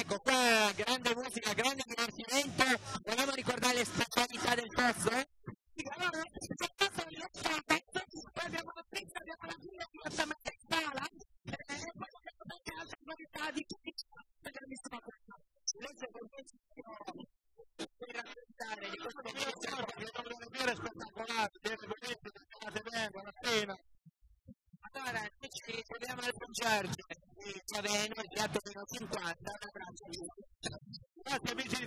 Ecco, qua grande musica, grande divertimento. Volevamo ricordare le specialità del posto. Allora, ci troviamo al concerto. Saveno, il tratto meno 50, un abbraccio a tutti. Grazie amici di